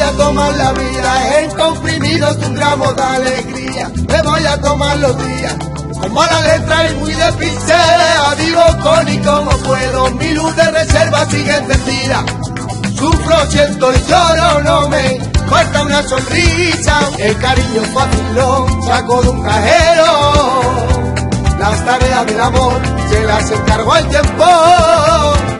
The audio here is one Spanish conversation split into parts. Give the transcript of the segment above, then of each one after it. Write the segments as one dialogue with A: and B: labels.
A: a tomar la vida en comprimidos un gramo de alegría. Me voy a tomar los días con mala letra y muy de. Vivo con y como puedo, mi luz de reserva sigue encendida. Sufro, siento y lloro, no me falta una sonrisa. El cariño fácil saco de un cajero. Las tareas del amor se las encargó el tiempo.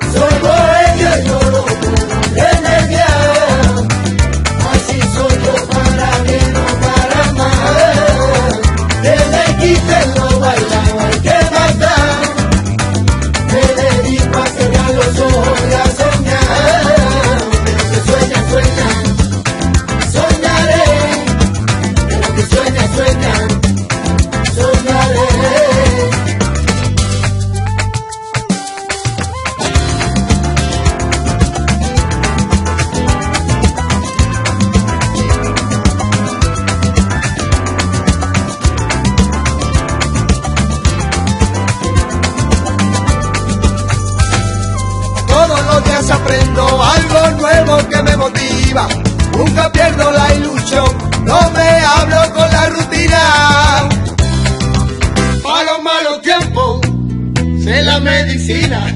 A: Aprendo algo nuevo que me motiva. Nunca pierdo la ilusión, no me hablo con la rutina. Para los malos tiempos, sé la medicina.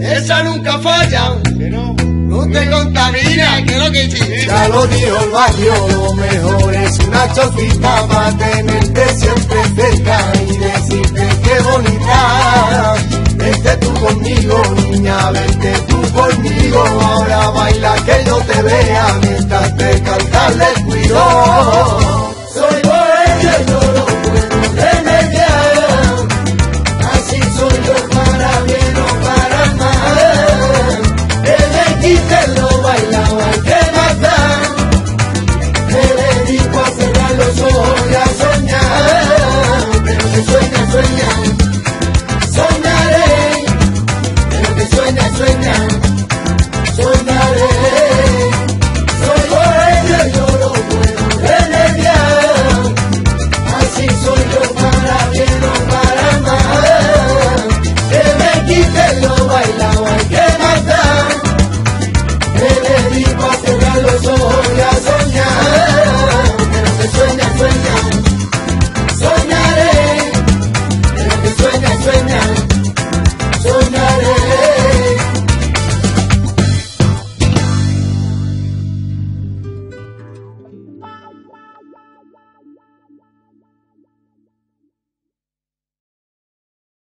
A: Esa nunca falla, no te contamina. Que lo que sí. Ya lo dijo el barrio, lo mejor es una chocita para tenerte siempre te vea mientras te cantas el cuido.
B: Soy bohemio y no lo puedo remediar. Así soy yo para bien o para mal. Que me quiten lo bailado, matar. Me dedico a cerrar los ojos y soñar. Pero que sueña, sueña, soñaré. Pero que sueña, sueña,